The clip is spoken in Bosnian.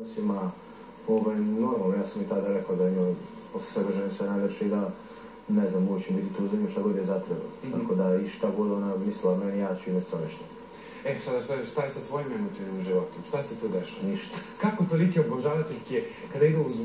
odnosima, ovaj, normalno, ja sam i tada rekao da njoj, posle svega žene sve najljepše i da, ne znam, uvijek biti tu za nju šta god je zatrebao. Mm -hmm. Tako da, i šta god ona mislila meni, ja ću imati to nešto. E, sada šta, šta je sa tvojim emotivnim životom? Šta se tu dešava? Ništa. Kako toliki obožavateljke, kada idu uz